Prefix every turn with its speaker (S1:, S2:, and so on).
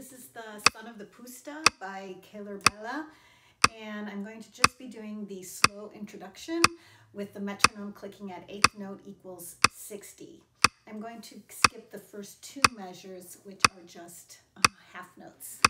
S1: This is the Son of the Puszta by Kaylor Bella. And I'm going to just be doing the slow introduction with the metronome clicking at eighth note equals 60. I'm going to skip the first two measures, which are just uh, half notes.